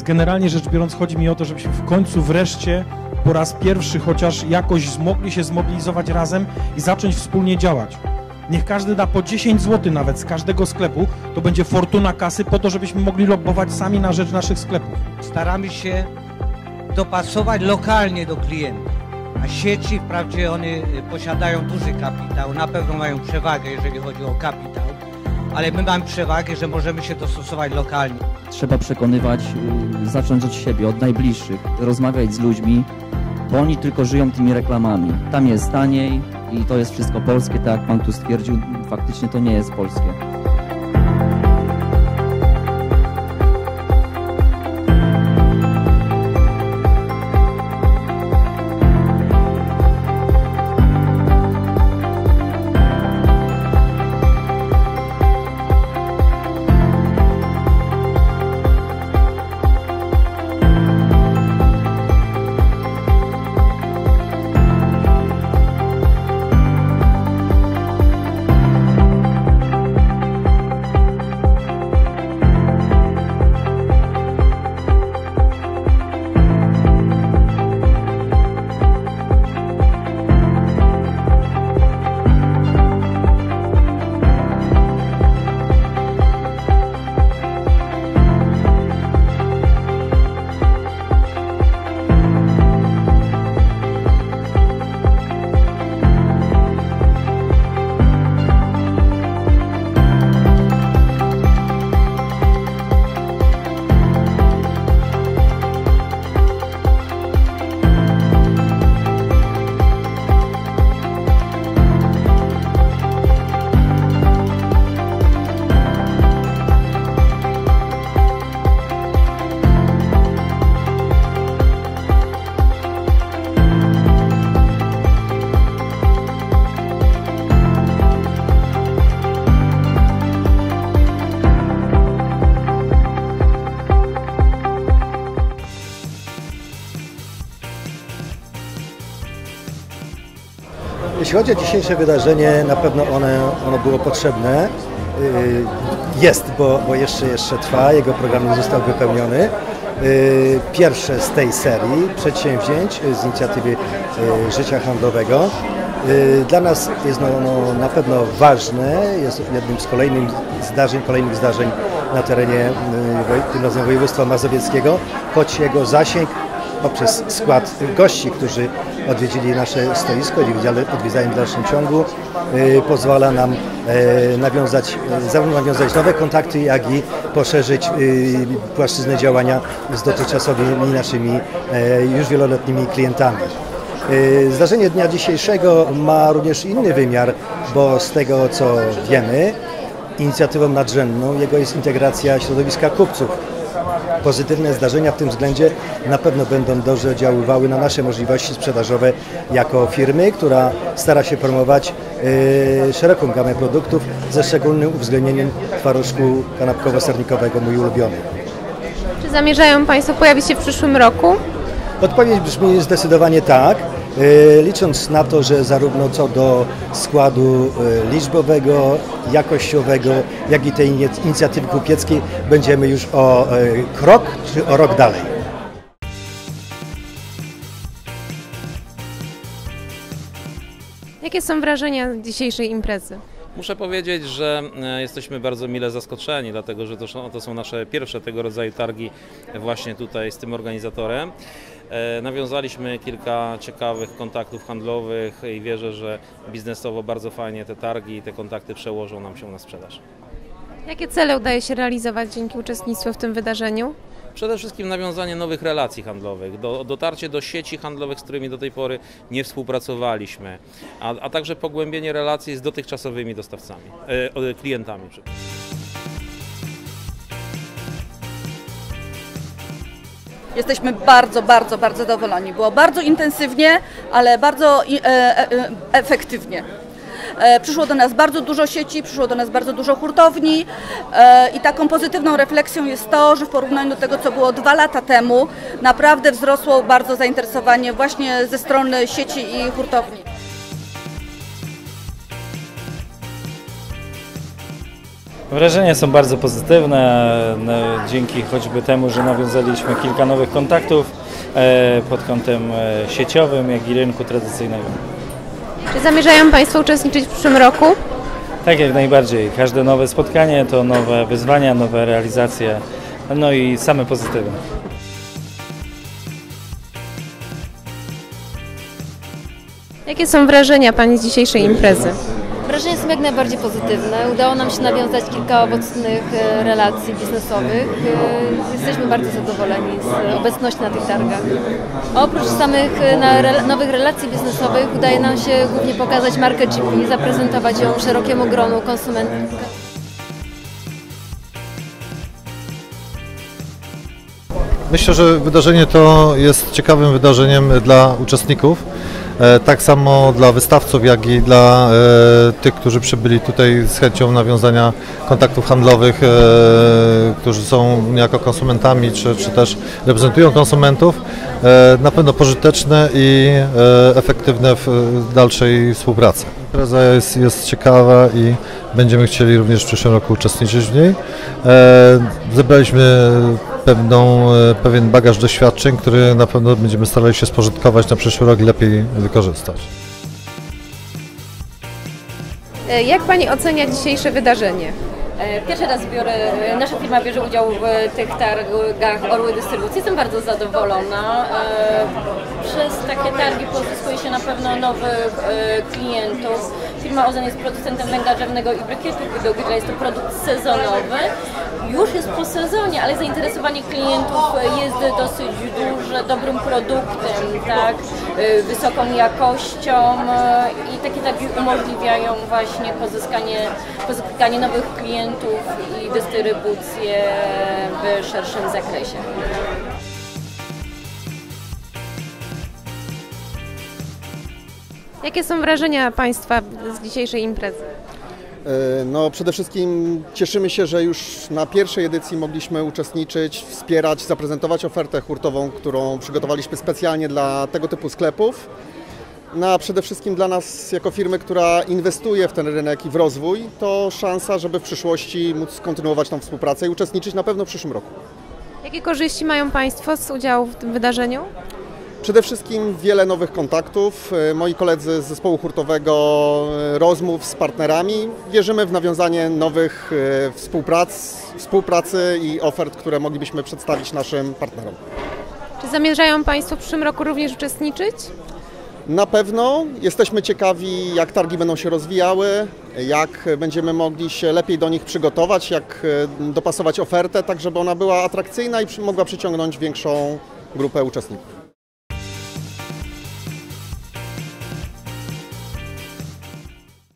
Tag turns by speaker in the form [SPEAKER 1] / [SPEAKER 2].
[SPEAKER 1] generalnie rzecz biorąc chodzi mi o to, żebyśmy w końcu wreszcie po raz pierwszy chociaż jakoś mogli się zmobilizować razem i zacząć wspólnie działać. Niech każdy da po 10 zł nawet z każdego sklepu, to będzie fortuna kasy po to, żebyśmy mogli lobbować sami na rzecz naszych sklepów.
[SPEAKER 2] Staramy się dopasować lokalnie do klienta. A sieci wprawdzie one y, posiadają duży kapitał, na pewno mają przewagę, jeżeli chodzi o kapitał, ale my mamy przewagę, że możemy się dostosować lokalnie.
[SPEAKER 3] Trzeba przekonywać, y, zacząć od siebie, od najbliższych, rozmawiać z ludźmi, bo oni tylko żyją tymi reklamami. Tam jest taniej i to jest wszystko polskie, tak jak pan tu stwierdził, faktycznie to nie jest polskie.
[SPEAKER 4] Jeśli chodzi o dzisiejsze wydarzenie, na pewno one, ono było potrzebne. Yy, Jest, bo, bo jeszcze, jeszcze trwa, jego program został wypełniony. Yy, Pierwsze z tej serii przedsięwzięć z inicjatywy yy, życia handlowego. Dla nas jest no, no, na pewno ważne, jest jednym z kolejnych zdarzeń, kolejnych zdarzeń na terenie tym razem województwa mazowieckiego, choć jego zasięg poprzez skład gości, którzy odwiedzili nasze stoisko odwiedzają- w dalszym ciągu, y, pozwala nam e, nawiązać, zarówno nawiązać nowe kontakty, jak i poszerzyć y, płaszczyznę działania z dotychczasowymi naszymi już wieloletnimi klientami. Y, Zdarzenie dnia dzisiejszego ma również inny wymiar, bo z tego co wiemy, inicjatywą nadrzędną jego jest integracja środowiska kupców pozytywne zdarzenia w tym względzie na pewno będą dobrze oddziaływały na nasze możliwości sprzedażowe jako firmy, która stara się promować e, szeroką gamę produktów ze szczególnym uwzględnieniem twarożku kanapkowo-sernikowego, mój ulubiony.
[SPEAKER 5] Czy zamierzają Państwo pojawić się w przyszłym roku?
[SPEAKER 4] Odpowiedź brzmi zdecydowanie tak. E, Licząc na to, że zarówno co do składu e, liczbowego, jakościowego, jak i tej inic- inicjatywy kupieckiej będziemy już o e, krok czy o rok dalej.
[SPEAKER 5] Jakie są wrażenia dzisiejszej imprezy?
[SPEAKER 6] Muszę powiedzieć, że jesteśmy bardzo mile zaskoczeni, dlatego że to są, to są nasze pierwsze tego rodzaju targi właśnie tutaj z tym organizatorem. E, Nawiązaliśmy kilka ciekawych kontaktów handlowych i wierzę, że biznesowo bardzo fajnie te targi i te kontakty przełożą nam się na sprzedaż.
[SPEAKER 5] Jakie cele udaje się realizować dzięki uczestnictwu w tym wydarzeniu?
[SPEAKER 6] Przede wszystkim nawiązanie nowych relacji handlowych, do, dotarcie do sieci handlowych, z którymi do tej pory nie współpracowaliśmy, a, a także pogłębienie relacji z dotychczasowymi dostawcami, e, klientami.
[SPEAKER 7] Jesteśmy bardzo, bardzo, bardzo zadowoleni. Było bardzo intensywnie, ale bardzo e, e, e, efektywnie. Przyszło do nas bardzo dużo sieci, przyszło do nas bardzo dużo hurtowni i taką pozytywną refleksją jest to, że w porównaniu do tego, co było dwa lata temu, naprawdę wzrosło bardzo zainteresowanie właśnie ze strony sieci i hurtowni.
[SPEAKER 8] Wrażenia są bardzo pozytywne, no, dzięki choćby temu, że nawiązaliśmy kilka nowych kontaktów e, pod kątem e, sieciowym, jak i rynku tradycyjnego.
[SPEAKER 5] Czy zamierzają Państwo uczestniczyć w przyszłym roku?
[SPEAKER 8] Tak jak najbardziej, każde nowe spotkanie to nowe wyzwania, nowe realizacje, no i same pozytywy.
[SPEAKER 5] Jakie są wrażenia Pani z dzisiejszej imprezy?
[SPEAKER 9] Wrażenia są jak najbardziej pozytywne. Udało nam się nawiązać kilka owocnych e, relacji biznesowych. E, Jesteśmy bardzo zadowoleni z obecności na tych targach. Oprócz samych e, nowych relacji biznesowych udaje nam się głównie pokazać markę GP, zaprezentować ją szerokiemu gronu konsumentów.
[SPEAKER 10] Myślę, że wydarzenie to jest ciekawym wydarzeniem dla uczestników, tak samo dla wystawców, jak i dla e, tych, którzy przybyli tutaj z chęcią nawiązania kontaktów handlowych, e, którzy są niejako konsumentami, czy, czy też reprezentują konsumentów. E, Na pewno pożyteczne i e, efektywne w dalszej współpracy. Impreza jest, jest ciekawa i będziemy chcieli również w przyszłym roku uczestniczyć w niej. E, Zebraliśmy pewną, e, pewien bagaż doświadczeń, który na pewno będziemy starali się spożytkować na przyszły rok i lepiej wykorzystać.
[SPEAKER 5] E, Jak Pani ocenia dzisiejsze wydarzenie?
[SPEAKER 11] E, Pierwszy raz biorę, nasza firma bierze udział w tych targach Orły Dystrybucji. Jestem bardzo zadowolona. Przez takie targi pozyskuje się na pewno nowych klientów. Firma Ozon jest producentem węgla drzewnego i brykietów do grilla. Jest to produkt sezonowy. Już jest po sezonie, ale zainteresowanie klientów jest dosyć duże, dobrym produktem, tak, e, wysoką jakością e, i takie targi umożliwiają właśnie pozyskanie, pozyskanie nowych klientów i dystrybucję w szerszym zakresie.
[SPEAKER 5] Jakie są wrażenia Państwa z dzisiejszej imprezy?
[SPEAKER 12] E, No przede wszystkim cieszymy się, że już na pierwszej edycji mogliśmy uczestniczyć, wspierać, zaprezentować ofertę hurtową, którą przygotowaliśmy specjalnie dla tego typu sklepów. No a przede wszystkim dla nas jako firmy, która inwestuje w ten rynek i w rozwój, to szansa, żeby w przyszłości móc kontynuować tą współpracę i uczestniczyć na pewno w przyszłym roku.
[SPEAKER 5] Jakie korzyści mają Państwo z udziału w tym wydarzeniu?
[SPEAKER 12] Przede wszystkim wiele nowych kontaktów. E, Moi koledzy z zespołu hurtowego, e, rozmów z partnerami. Wierzymy w nawiązanie nowych e, współprac, współpracy i ofert, które moglibyśmy przedstawić naszym partnerom.
[SPEAKER 5] Czy zamierzają Państwo w przyszłym roku również uczestniczyć?
[SPEAKER 12] Na pewno jesteśmy ciekawi, jak targi będą się rozwijały, jak będziemy mogli się lepiej do nich przygotować, jak dopasować ofertę, tak żeby ona była atrakcyjna i mogła przyciągnąć większą grupę uczestników.